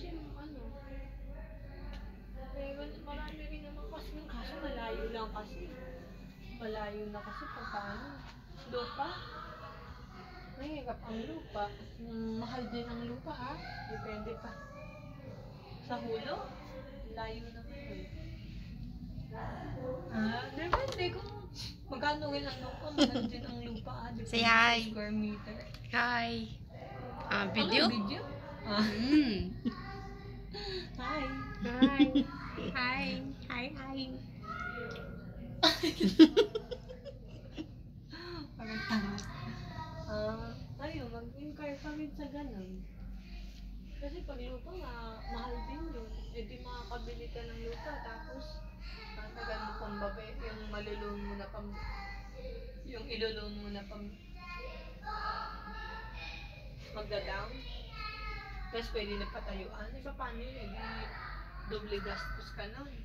kasi ano, eh, marami rin naman kasi malayo lang kasi. Malayo na kasi pag paano. Lupa. Mahirap ang lupa. Mm, mahal din ang lupa ha. Depende pa. Sa hulo, layo naman eh. Ah, depende kung magkano rin ang lupa. Mahal din ang lupa ha. Depende Say hi. Square meter. Hi. Ah, video? Ano, video? Ah. Mm. hi. Hi. Hi. Parang tanga. Ah, ayun, mag-inquire kami sa ganun. Kasi pag lupa, ma mahal din yun. E di makakabili ka ng lupa, tapos tatagal mo pang babe, yung malulun mo na pang, yung ilulun mo na pang magda-down. Tapos pwede na patayuan. E paano yun? E di doble gastos ka nun.